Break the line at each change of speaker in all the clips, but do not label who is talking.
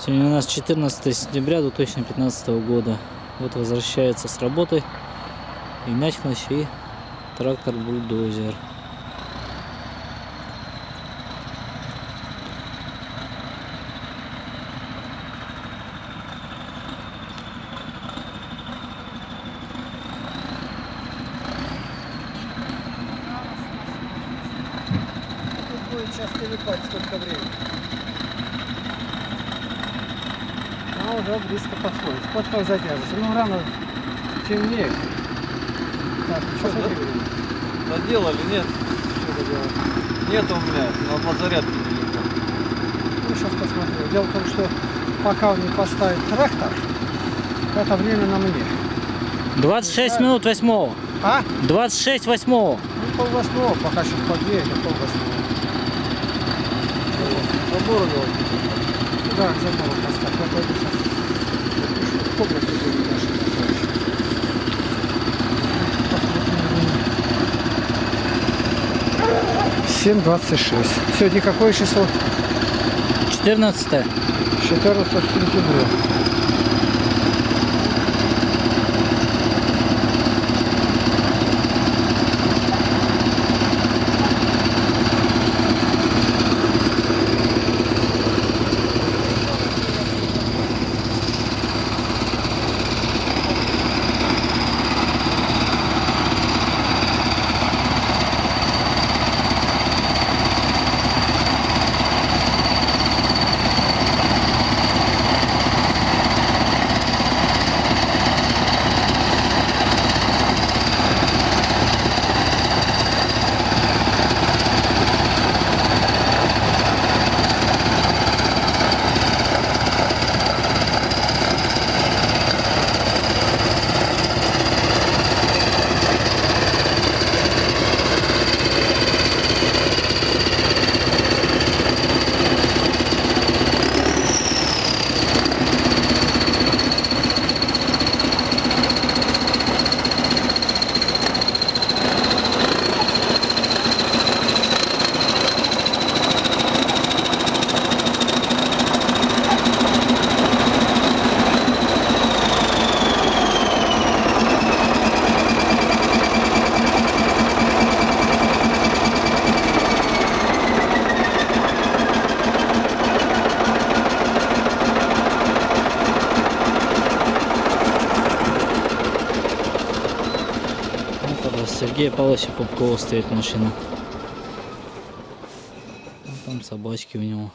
Сегодня у нас 14 сентября 2015 года. Вот возвращается с работы Игнатьев и трактор бульдозер.
Тут будет сейчас телепать сколько времени. А уже близко подходит. Подход задержится. Ну рано темнеет. Так, что
да?
время?
Доделали, нет?
Что это делать?
Нет у меня, на подзарядке недалеко.
Ну, сейчас посмотрю. Дело в том, что пока он не поставит трактор, это время на мне.
26 минут восьмого.
А?
26 восьмого.
Ну, пол восьмого, пока сейчас подъедет, а пол восьмого.
Забор делать.
Да, забыл поставь. Сейчас. Сколько ты будешь Семь двадцать шесть. Сегодня какое число?
14
14 сентября.
Вот это у Павловича Попкова стоит машина. А там собачки у него.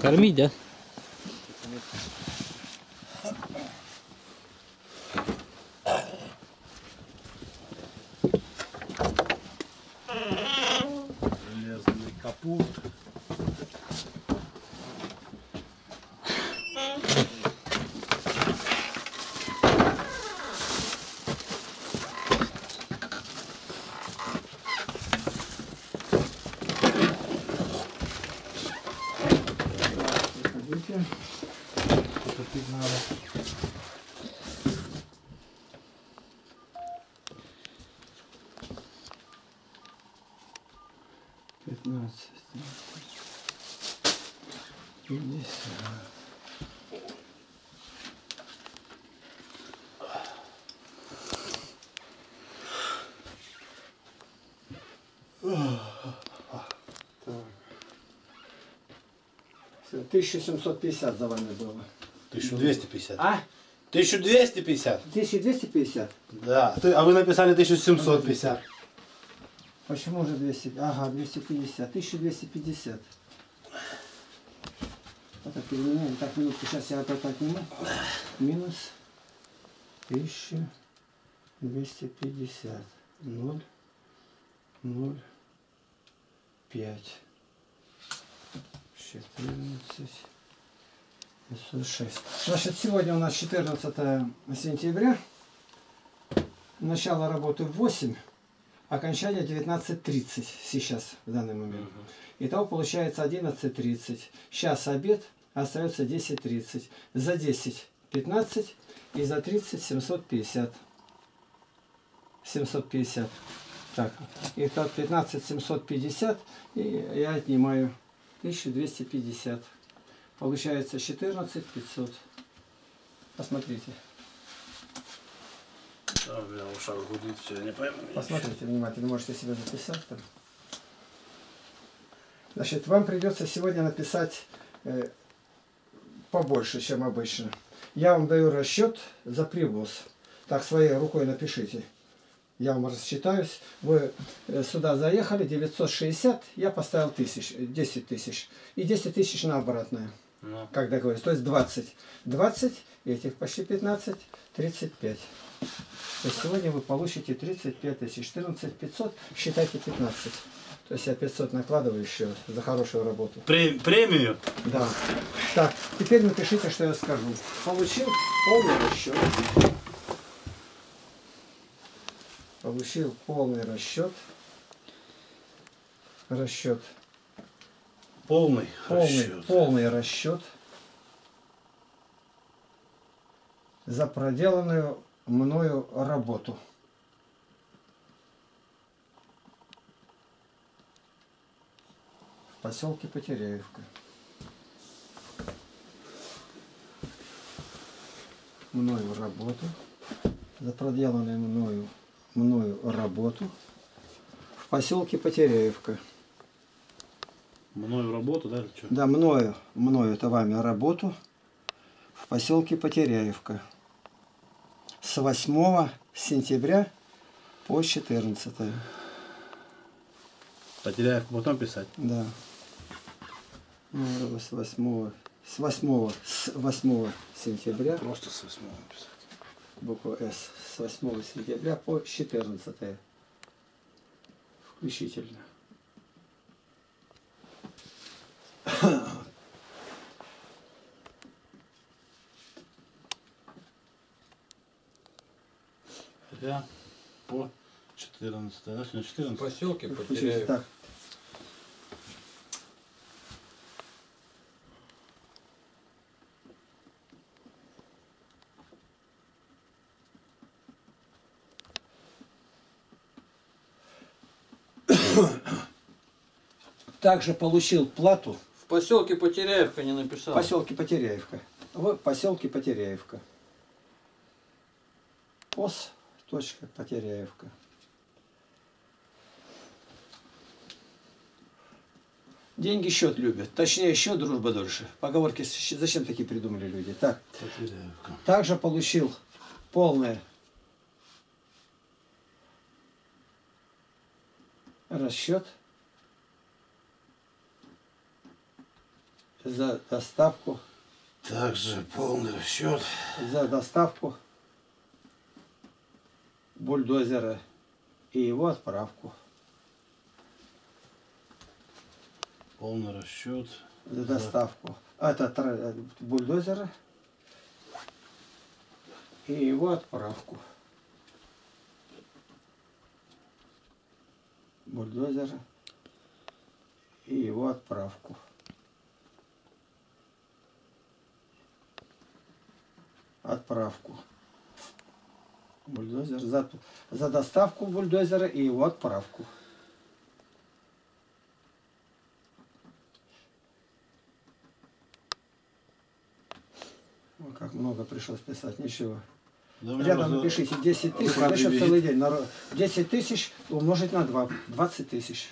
Кормить, да?
puta. 15, 50. 1750 за вами было.
1250.
А?
1250.
1250?
Да. А вы написали 1750.
Почему же 200? Ага, 250. 1250. Это переменяем. Так, минутку, сейчас я опять отниму. Минус 1250. 0, 0, 5, 14, 506. Значит, сегодня у нас 14 сентября. Начало работы в 8. Окончание 19.30 сейчас, в данный момент. Итого получается 11.30. Сейчас обед, остается 10.30. За 10 15 и за 30 750. 750. Так, итак 15 750 и я отнимаю 1250. Получается 14 500. Посмотрите. Посмотрите внимательно, можете себе записать там. Значит, вам придется сегодня написать э, побольше, чем обычно. Я вам даю расчет за привоз. Так, своей рукой напишите. Я вам рассчитаюсь. Вы э, сюда заехали, 960, я поставил тысяч, 10 тысяч. И 10 тысяч на обратное,
Ну,
как договорились. То есть 20. 20, этих почти 15, 35. То есть сегодня вы получите 35 тысяч, 14 500, считайте 15. То есть я 500 накладываю еще за хорошую работу.
пре- премию?
Да. Так, теперь напишите, что я скажу. Получил полный расчет. Получил полный расчет. Расчет.
Полный,
Полный,
расчет.
полный расчет за проделанную мною работу. В поселке Потеряевка. Мною работу. За проделанную мною, мною работу. В поселке Потеряевка.
Мною работу, да, что?
Да, мною, мною, это вами работу в поселке Потеряевка с 8 сентября по 14.
Потеряев потом писать.
Да. Ну, С 8, с 8, с 8 сентября,
Просто с восьмого писать.
буква С, с 8 сентября по 14 включительно.
Хотя по 14, да, сегодня 14.
Поселки
Включительно.
потеряю.
Так. Также получил плату
поселке Потеряевка не написал.
поселке Потеряевка. В поселке Потеряевка. Пос. Точка Потеряевка. Деньги счет любят. Точнее, счет дружба дольше. Поговорки с- зачем такие придумали люди? Так.
Потеряевка.
Также получил полное расчет за доставку,
Также полный расчет.
за доставку бульдозера и его отправку.
Полный расчет.
За доставку это тра- бульдозера и его отправку. Бульдозера и его отправку. Отправку. Бульдозер за, за доставку бульдозера и его отправку. Ой, как много пришлось писать, ничего.
Да
Рядом напишите 10 тысяч, значит
дребезжит.
целый день. Народ. 10 тысяч умножить на 2, 20 тысяч.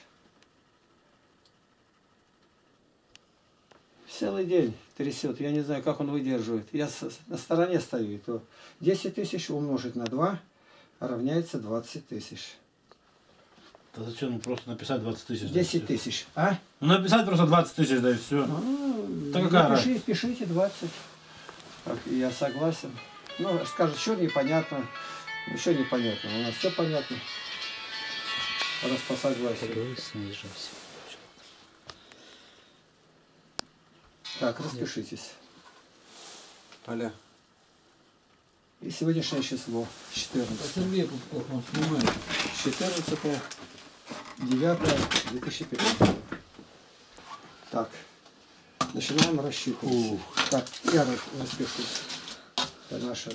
Целый день трясет, я не знаю, как он выдерживает. Я на стороне стою, и то 10 тысяч умножить на 2 равняется 20 тысяч.
Да зачем ну, просто написать 20 тысяч? да и
10
всё.
тысяч, а?
Ну написать просто 20 тысяч, да и все.
А,
Да какая
напиши- пишите 20. Так, я согласен. Ну, скажет, что непонятно. Еще непонятно. У нас все понятно. Раз по согласию.
Снижайся.
Так, распишитесь.
Аля.
И сегодняшнее число 14.
Сергей Пупков, он снимает.
14 9 2015 Так, начинаем рассчитывать. Так, я рас- распишусь. Это наша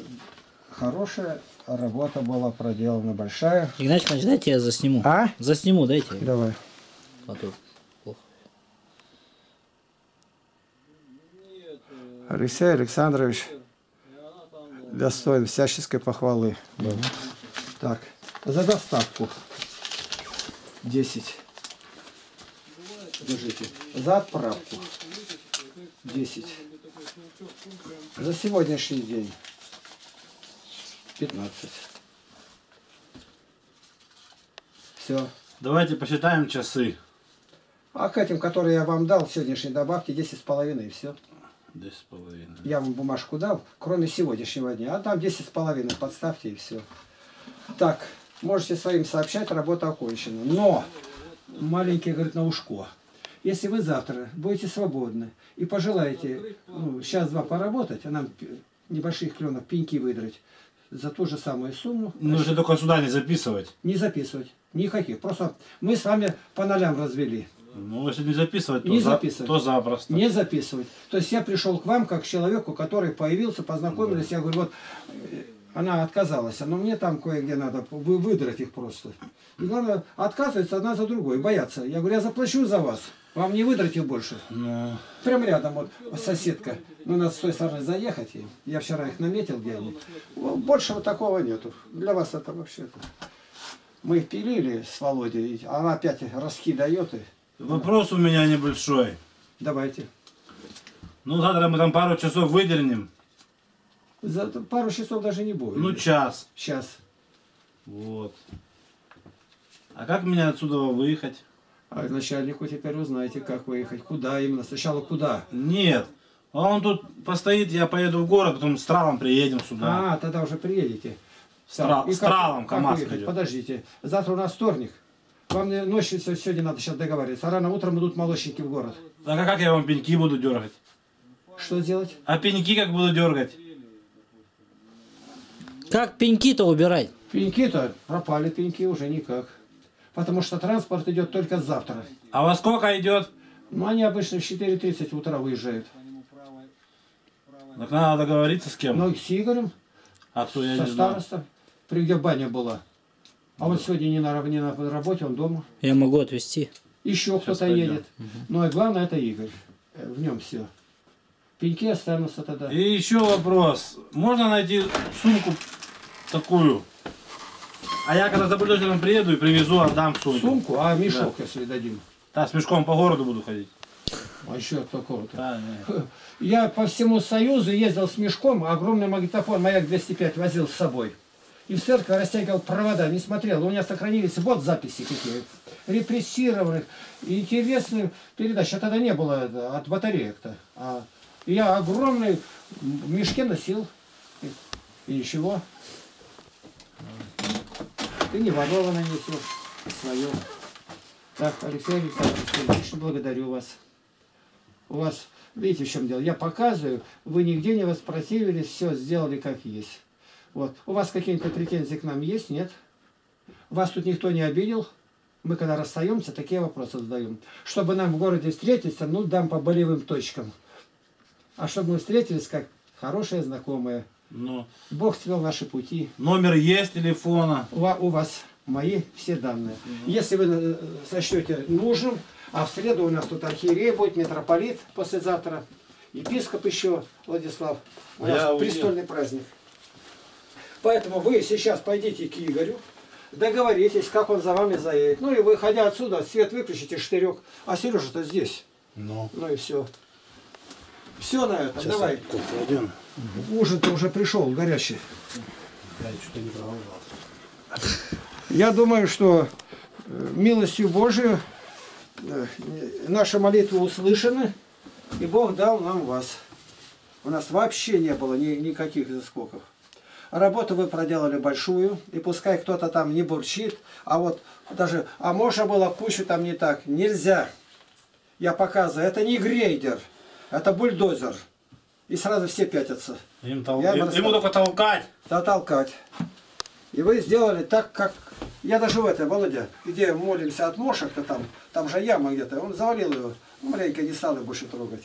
хорошая работа была проделана, большая.
Игнатий Иванович, дайте я засниму.
А?
Засниму, дайте.
Давай.
А то плохо.
Алексей Александрович достоин всяческой похвалы. был. Так, за доставку 10. Держите. За отправку 10. За сегодняшний день 15. Все.
Давайте посчитаем часы.
А к этим, которые я вам дал, сегодняшней добавки 10 с половиной, и все.
Десять с половиной.
Я вам бумажку дал, кроме сегодняшнего дня. А там 10 с половиной подставьте и все. Так, можете своим сообщать, работа окончена. Но, маленький, говорит, на ушко. Если вы завтра будете свободны и пожелаете ну, сейчас-два поработать, а нам небольших кленов пеньки выдрать за ту же самую сумму,
Ну, если только сюда не записывать.
не записывать. Никаких. Просто мы с вами по нолям развели.
Ну, если не записывать, то,
Не
за-
записывать.
то запросто.
Не записывать. То есть я пришел к вам как к человеку, который появился, познакомились. Я говорю, вот э, она отказалась, но мне там кое-где надо вы- выдрать их просто. И главное, отказывается одна за другой, боятся. Я говорю, я заплачу за вас. Вам не выдрать их больше.
Ну,
Прям рядом вот соседка. Ну, надо с той стороны заехать. Я вчера их наметил где они. Большего такого нету. Для вас это вообще -то. Мы их пилили с Володей, она опять раски дает. И...
вопрос у меня небольшой.
Давайте.
Ну, завтра мы там пару часов выдернем.
За пару часов даже не будет.
Ну, час.
Сейчас.
Вот. А как мне отсюда выехать?
А начальнику теперь узнаете, как выехать. Куда именно. Сначала куда.
Нет. А он тут постоит, я поеду в город, потом с тралом приедем сюда.
А, тогда уже приедете.
С, тра- с
как
КамАЗ.
Подождите. Завтра у нас вторник. Вам не- ночью всё- сегодня надо сейчас договариваться. А рано утром идут молочники в город.
Так а как я вам пеньки буду дергать?
Что делать?
А пеньки как буду дергать?
Как пеньки-то убирать?
Пеньки-то пропали, пеньки уже никак. Потому что транспорт идет только завтра.
А во сколько идет?
Ну, они обычно в 4.30 утра выезжают.
Так надо договориться с кем.
Ну, с Игорем,
а то я
со
не знаю.
староста. При где баня была. А он сегодня не на, не на работе, он дома.
Я могу отвезти.
Еще кто-то едет. Но и главное это Игорь. Э, В нем все. Пеньки останутся тогда.
И еще вопрос. Можно найти сумку такую? А я когда за бульдозером приеду и привезу, отдам сумку.
Сумку, а мешок, если дадим.
Да, с мешком по городу буду ходить.
А еще такого-то.
Да.
Я по всему Союзу ездил с мешком, огромный магнитофон Маяк 205 возил с собой. И в церковь растягивал провода, не смотрел. У меня сохранились вот записи какие. Репрессированных, интересных передач. А тогда не было от батареек-то. А я огромный в мешке носил. И, ничего. Ты не ворованно несешь свое. Так, Алексей Александрович, благодарю вас. У вас, видите, в чем дело? Я показываю, вы нигде не воспротивились, все сделали как есть. Вот. У вас какие-то претензии к нам есть? Нет? Вас тут никто не обидел? Мы когда расстаемся, такие вопросы задаем. Чтобы нам в городе встретиться, ну, дам по болевым точкам. А чтобы мы встретились как хорошие знакомые.
Ну,
Бог свел наши пути.
номер есть телефона.
У, у вас мои все данные. Если вы э, сочтете нужным, а в среду у нас тут архиерей будет, митрополит послезавтра, епископ еще, Владислав. У нас
Я уеду.
престольный праздник. Поэтому вы сейчас пойдите к Игорю, договоритесь, как он за вами заедет. Ну и выходя отсюда, свет выключите, штырек. А Сережа-то здесь.
Ну,
Ну и все. Все на этом, давай.
один.
Ужин-то уже пришел, горячий.
Я что-то не проголодался.
Я думаю, что э, милостью Божию э, наша молитва услышана, и Бог дал нам вас. У нас вообще не было ни, никаких заскоков. Работу вы проделали большую, и пускай кто-то там не бурчит, а вот даже, а можно было кучу там не так. Нельзя. Я показываю, это не грейдер, это бульдозер. И сразу все пятятся.
Им тол-
Я им-
ему только толкать.
Затолкать. И вы сделали так, как... Я даже в это, Володя, где молимся от мошек-то там, там же яма где-то, он завалил его. Ну, маленько не стал его больше трогать.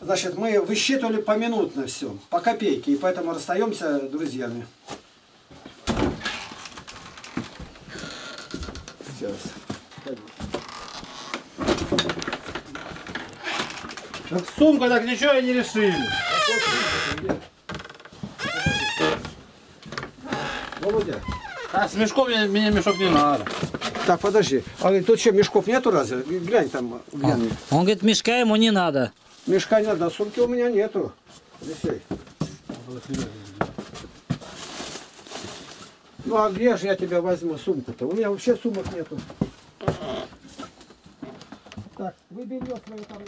Значит, мы высчитывали поминутно все, по копейке, и поэтому расстаемся друзьями. Сейчас.
Так сумка так ничего и не решили.
Володя.
А с мешком мне, мне мешок не надо.
Так, подожди. А тут что, мешков нету разве? Глянь там, глянь.
Он говорит, мешка ему не надо.
Мешка не надо, сумки у меня нету. Алексей. Ну а где же я тебя возьму сумку-то? У меня вообще сумок нету. Так, вы белье свое там